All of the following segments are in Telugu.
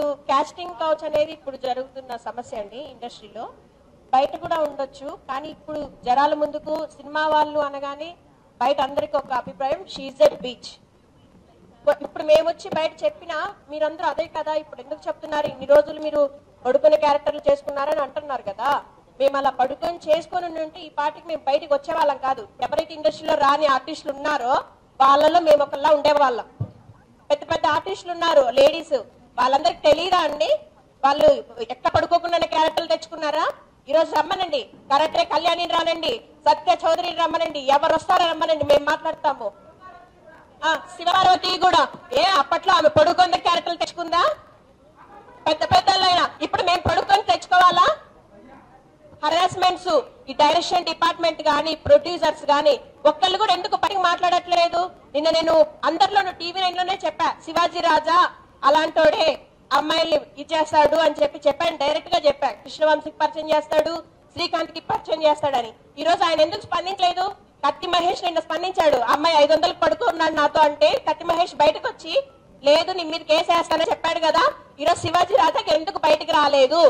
ఇప్పుడు క్యాస్టింగ్ కౌచ్ అనేది ఇప్పుడు జరుగుతున్న సమస్య అండి ఇండస్ట్రీలో. బయట కూడా ఉండొచ్చు కానీ ఇప్పుడు జనాల ముందుకు సినిమా వాళ్ళు అనగానే బయట అందరికి ఒక అభిప్రాయం షీజ్ ఎట్ బీచ్ ఇప్పుడు మేము వచ్చి బయట చెప్పినా మీరందరూ అదే కదా ఇప్పుడు ఎందుకు చెప్తున్నారు ఇన్ని రోజులు మీరు పడుకునే క్యారెక్టర్లు చేసుకున్నారని అంటున్నారు కదా. మేము అలా పడుకొని చేసుకొని ఉంటే ఈ పాటికి మేము బయటకు వచ్చేవాళ్ళం కాదు. ఎవరైతే ఇండస్ట్రీలో రాని ఆర్టిస్టులు ఉన్నారో వాళ్ళలో మేము ఒకలా ఉండేవాళ్ళం. పెద్ద పెద్ద ఆర్టిస్టులు ఉన్నారు లేడీస్. వాళ్ళందరికి తెలియదా అండి? వాళ్ళు ఎక్కడ పడుకోకుండా క్యారెక్టర్లు తెచ్చుకున్నారా? ఈ రోజు రమ్మనండి. కరెక్టే కళ్యాణి రానండి. సత్య చౌదరి రమ్మనండి. ఎవరు వస్తారో రమ్మనండి. మేము మాట్లాడతాము. ఆ, శివపార్వతి కూడా. ఏ అప్పట్లో ఆమె పడుకొని క్యారెక్టర్లు తెచ్చుకుందా? పెద్ద పెద్దలైనా ఇప్పుడు మేము పడుకొని తెచ్చుకోవాలా? హరాస్మెంట్స్ ఈ డైరెక్షన్ డిపార్ట్మెంట్ గానీ ప్రొడ్యూసర్స్ గానీ ఒక్కళ్ళు కూడా ఎందుకు పైకి మాట్లాడట్లేదు? నిన్న నేను అందరిలోనూ టీవీ నైన్లోనే చెప్పా. శివాజీ రాజా అలాంటోడే అమ్మాయిల్ని ఇచ్చేస్తాడు అని చెప్పి చెప్పాను డైరెక్ట్గా చెప్పాను కృష్ణవంశీకి పరిచయం చేస్తాడు శ్రీకాంత్కి పరిచయం చేస్తాడని. ఈ రోజు ఆయన ఎందుకు స్పందించలేదు? కత్తి మహేష్ నిన్న స్పందించాడు అమ్మాయి ఐదు వందలు పడుకున్నాడు నాతో అంటే కత్తి మహేష్ బయటకు వచ్చి లేదు నీ మీద కేసు వేస్తానని చెప్పాడు కదా ఈరోజు శివాజీ రాజాకి ఎందుకు బయటికి రాలేదు?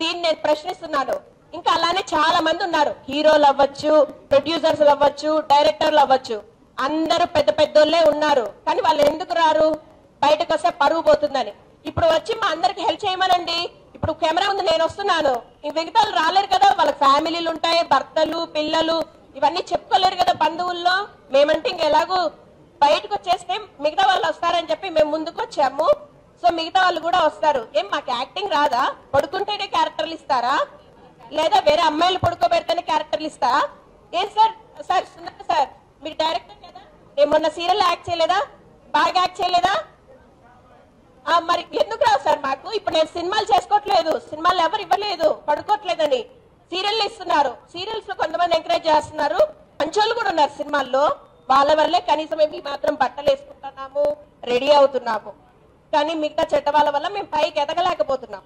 దీన్ని నేను ప్రశ్నిస్తున్నాను. ఇంకా అలానే చాలా మంది ఉన్నారు. హీరోలు అవ్వచ్చు ప్రొడ్యూసర్స్ అవ్వచ్చు డైరెక్టర్లు అవ్వచ్చు. అందరూ పెద్ద పెద్దోళ్ళే ఉన్నారు. కానీ వాళ్ళు ఎందుకు రారు? బయటకు వస్తే పరువు పోతుందని. ఇప్పుడు వచ్చి మా అందరికి హెల్ప్ చేయమనండి. ఇప్పుడు కెమెరా ఉంది నేను వస్తున్నాను. మిగతా వాళ్ళు రాలేరు కదా వాళ్ళ ఫ్యామిలీలు ఉంటాయి భర్తలు పిల్లలు ఇవన్నీ చెప్పుకోలేరు కదా బంధువుల్లో. మేమంటే ఇంక ఎలాగూ బయటకు వచ్చేస్తే మిగతా వాళ్ళు వస్తారని చెప్పి మేము ముందుకు వచ్చాము. సో మిగతా వాళ్ళు కూడా వస్తారు. ఏం మాకు యాక్టింగ్ రాదా? పడుకుంటేనే క్యారెక్టర్లు ఇస్తారా? లేదా వేరే అమ్మాయిలు పడుకోబెడితేనే క్యారెక్టర్లు ఇస్తారా? ఏం సార్? సార్ సార్ మీరు డైరెక్టర్ కదా? మొన్న సీరియల్ యాక్ట్ చేయలేదా? బాగా యాక్ట్ చేయలేదా? మరి ఎందుకు రావు సార్ మాకు? ఇప్పుడు నేను సినిమాలు చేసుకోవట్లేదు. సినిమాలు ఎవరు ఇవ్వలేదు. పడుకోవట్లేదని సీరియల్ ఇస్తున్నారు. సీరియల్స్లో కొంతమంది ఎంకరేజ్ చేస్తున్నారు. మంచోళ్ళు కూడా ఉన్నారు సినిమాల్లో. వాళ్ళ వల్లే కనీసం మేము మాత్రం బట్టలు వేసుకుంటున్నాము రెడీ అవుతున్నాము. కానీ మిగతా చెడ్డ వాళ్ళ వల్ల మేము పైకి ఎదగలేకపోతున్నాం.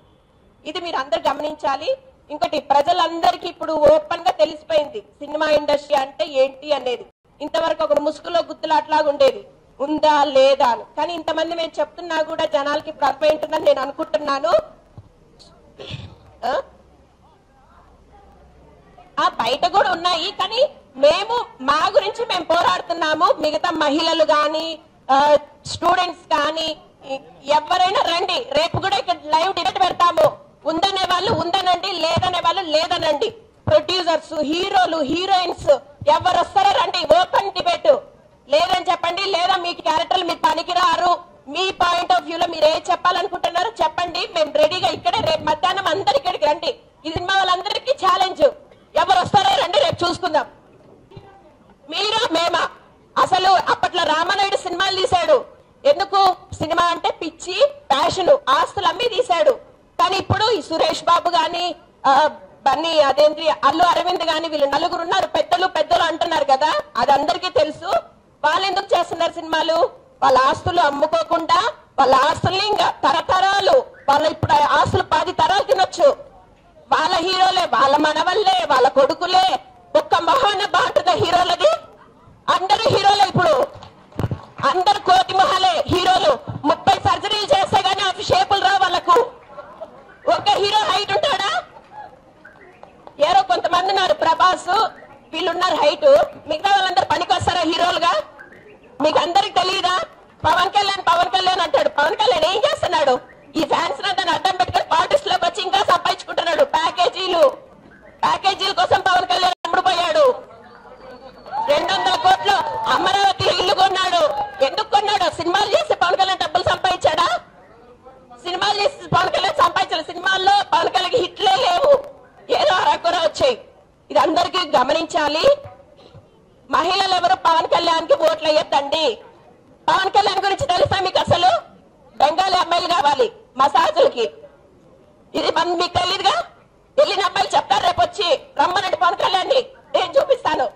ఇది మీరు అందరు గమనించాలి. ఇంకోటి ప్రజలందరికీ ఇప్పుడు ఓపెన్గా తెలిసిపోయింది సినిమా ఇండస్ట్రీ అంటే ఏంటి అనేది. ఇంతవరకు ఒక ముసుగులో గుర్తులాట్లాగా ఉండేది. ఉందా లేదా అని. కానీ ఇంతమంది మేము చెప్తున్నా కూడా జనాలకి ఇప్పుడు అర్థమైంటుందని నేను అనుకుంటున్నాను. ఆ? బయట కూడా ఉన్నాయి కానీ మేము మా గురించి మేము పోరాడుతున్నాము. మిగతా మహిళలు కానీ స్టూడెంట్స్ కానీ ఎవరైనా రండి. రేపు కూడా ఇక్కడ లైవ్ డిబేట్ పెడతాము. ఉందనే వాళ్ళు ఉందనండి లేదనే వాళ్ళు లేదనండి. ప్రొడ్యూసర్స్ హీరోలు హీరోయిన్స్ ఎవరు వస్తారో రండి. Open debate. లేదని చెప్పండి లేదా మీ క్యారెక్టర్లు మీరు పనికిరారు. మీ పాయింట్ ఆఫ్ వ్యూలో మీరు ఏం చెప్పాలనుకుంటున్నారో చెప్పండి. మేము రెడీగా ఇక్కడే రేపు మధ్యాహ్నం అందరు ఇక్కడికి రండి. ఇది మా వాళ్ళందరికీ ఛాలెంజ్ ఎవరు వస్తారో రండి రేపు చూసుకుందాం. మీరు మేమా? అసలు అప్పట్లో రామానాయుడు సినిమాలు తీశాడు. ఎందుకు? సినిమా అంటే పిచ్చి ప్యాషన్ ఆస్తులు అమ్మి తీశాడు. కానీ ఇప్పుడు ఈ సురేష్ బాబు గాని బన్నీ అదేంటి అల్లు అరవింద్ గాని వీళ్ళు నలుగురు ఉన్నారు. పెద్దలు పెద్దలు అంటున్నారు కదా. అది అందరికీ తెలుసు. వాళ్ళు ఎందుకు చేస్తున్నారు సినిమాలు? వాళ్ళ ఆస్తులు అమ్ముకోకుండా వాళ్ళ ఆస్తుల్ని ఇంకా తరతరాలు వాళ్ళ ఇప్పుడు ఆ ఆస్తులు పది తరాలు తినొచ్చు. వాళ్ళ హీరోలే వాళ్ళ మనవల్లే వాళ్ళ కొడుకులే. ఒక్క మొహాన బాగుంటుందా హీరోలది. అందరు హీరోలే ఇప్పుడు. అందరు కోటి మొహాలే హీరోలు. ముప్పై సర్జరీలు చేస్తే గానీ అవి షేపులు రా వాళ్ళకు. ఒక్క హీరో హైట్ ఉంటాడా? ఎవరో కొంతమంది ఉన్నారు ప్రభాస్. వీళ్ళున్నారు హైట్. మిగతా వాళ్ళందరూ పనికి వస్తారా హీరోలుగా? మీకు అందరికి తెలియదా పవన్ కళ్యాణ్ పవన్ కళ్యాణ్ అంటాడు. పవన్ కళ్యాణ్ ఏం చేస్తున్నాడు? ఈ ఫ్యాన్స్ దాన్ని అడ్డం పెట్టుకుని పార్టీస్లోకి వచ్చి ఇంకా సంపాదించుకుంటున్నాడు. ప్యాకేజీలు. ప్యాకేజీల కోసం పవన్ కళ్యాణ్ అమ్ముడుపోయాడు రెండు వందల కోట్లు అమరావతి ఇల్లు కొన్నాడు. ఎందుకు కొన్నాడు? సినిమాలు చేసి పవన్ కళ్యాణ్ డబ్బులు సంపాదించాడా? సినిమాలు చేసి పవన్ కళ్యాణ్ సంపాదించాడు సినిమాల్లో పవన్ కళ్యాణ్ హిట్లే లేవు. ఏదో అరకొర వచ్చాయి. ఇది అందరికీ గమనించాలి. మహిళలు ఎవరు పవన్ కళ్యాణ్కి ఓట్లు వేయొద్దండి పవన్ కళ్యాణ్ గురించి తెలుసా మీకు అసలు? బెంగాలీ అమ్మాయిలు కావాలి మసాజులకి. ఇది మన మీకు తెలియదుగా వెళ్ళిన అమ్మాయిలు చెప్తారు రేపు వచ్చి. రమ్మనండి పవన్ కళ్యాణ్ నేను చూపిస్తాను.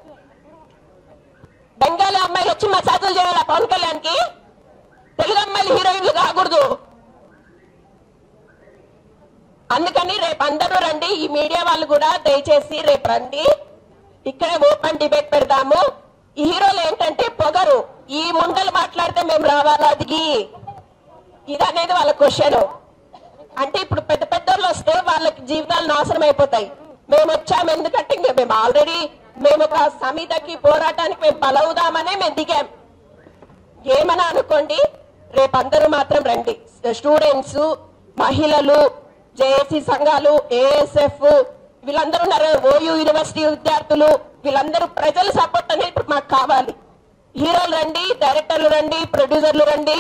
బెంగాలీ అమ్మాయిలు వచ్చి మసాజులు చేయాలా పవన్ కళ్యాణ్కి తెలుగు అమ్మాయిలు హీరోయిన్లు కాకూడదు. అందుకని రేపు అందరూ రండి. ఈ మీడియా వాళ్ళు కూడా దయచేసి రేపు రండి. ఇక్కడే ఓపెన్ డిబేట్ పెడదాము. ఈ హీరోలు ఏంటంటే పొగరు. ఈ ముండలు మాట్లాడితే మేము రావాలా అది? ఇది అనేది వాళ్ళ క్వశ్చన్. అంటే ఇప్పుడు పెద్ద పెద్ద వాళ్ళు వస్తే వాళ్ళకి జీవితాలు నాశనం అయిపోతాయి. మేము వచ్చాము ఎందుకంటే మేము ఆల్రెడీ మేము ఒక సమితకి పోరాటానికి మేము బలవుదామనే మేము దిగాం. ఏమని అనుకోండి రేపు అందరూ మాత్రం రండి. స్టూడెంట్స్ మహిళలు జేఏసీ సంఘాలు ఏఎస్ఎఫ్ వీళ్ళందరూ ఉన్నారు. ఓయూ యూనివర్సిటీ విద్యార్థులు వీళ్ళందరూ ప్రజల సపోర్ట్ అనేది ఇప్పుడు మాకు కావాలి. హీరోలు రండి డైరెక్టర్లు రండి ప్రొడ్యూసర్లు రండి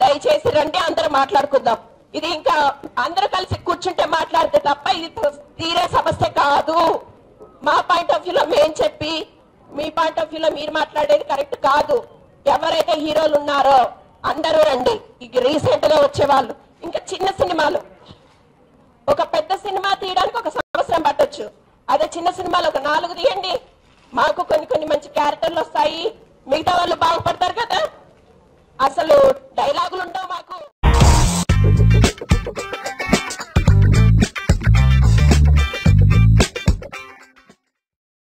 దయచేసి రండి అందరూ మాట్లాడుకుందాం. ఇది ఇంకా అందరూ కలిసి కూర్చుంటే మాట్లాడితే తప్ప ఇది తీరే సమస్య కాదు. మా పాయింట్ ఆఫ్ వ్యూలో మేం చెప్పి మీ పాయింట్ ఆఫ్ వ్యూలో మీరు మాట్లాడేది కరెక్ట్ కాదు. ఎవరైతే హీరోలు ఉన్నారో అందరూ రండి. ఇది రీసెంట్గా వచ్చేవాళ్ళు. ఇంకా చిన్న సినిమాలు. ఒక పెద్ద సినిమా తీయడానికి ఒక సంవత్సరం పట్టొచ్చు. అదే చిన్న సినిమాలు ఒక నాలుగు తీయండి. మాకు కొన్ని కొన్ని మంచి క్యారెక్టర్లు వస్తాయి. మిగతా వాళ్ళు బాగుపడతారు.